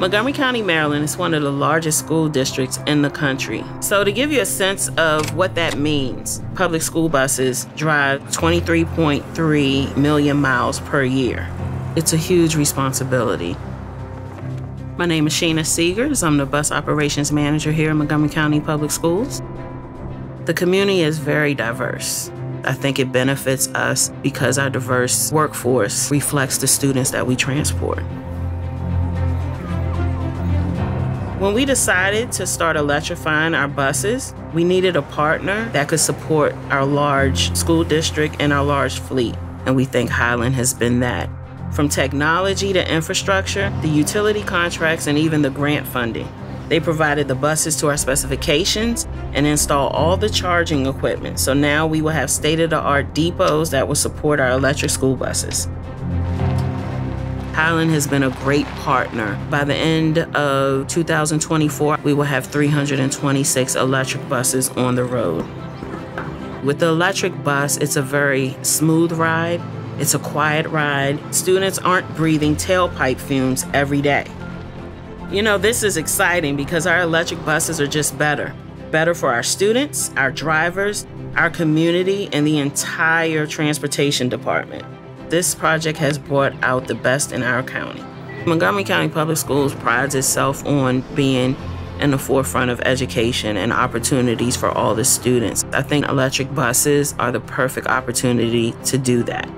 Montgomery County, Maryland is one of the largest school districts in the country. So, to give you a sense of what that means, public school buses drive 23.3 million miles per year. It's a huge responsibility. My name is Sheena Seegers. I'm the bus operations manager here in Montgomery County Public Schools. The community is very diverse. I think it benefits us because our diverse workforce reflects the students that we transport. When we decided to start electrifying our buses, we needed a partner that could support our large school district and our large fleet. And we think Highland has been that. From technology to infrastructure, the utility contracts, and even the grant funding. They provided the buses to our specifications and install all the charging equipment. So now we will have state of the art depots that will support our electric school buses. Highland has been a great partner. By the end of 2024, we will have 326 electric buses on the road. With the electric bus, it's a very smooth ride. It's a quiet ride. Students aren't breathing tailpipe fumes every day. You know, this is exciting because our electric buses are just better. Better for our students, our drivers, our community, and the entire transportation department. This project has brought out the best in our county. Montgomery County Public Schools prides itself on being in the forefront of education and opportunities for all the students. I think electric buses are the perfect opportunity to do that.